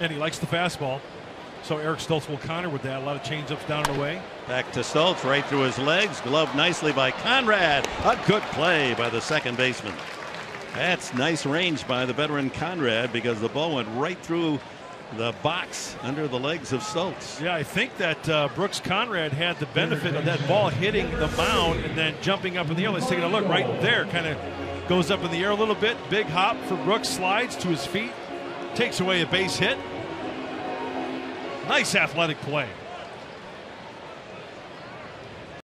And he likes the fastball. So Eric Stults will counter with that. A lot of changeups down and away. Back to Stults, right through his legs. Gloved nicely by Conrad. A good play by the second baseman. That's nice range by the veteran Conrad because the ball went right through the box under the legs of Stults. Yeah, I think that uh, Brooks Conrad had the benefit of that ball hitting the mound and then jumping up in the air. Let's take a look right there. Kind of goes up in the air a little bit. Big hop for Brooks, slides to his feet, takes away a base hit. Nice athletic play.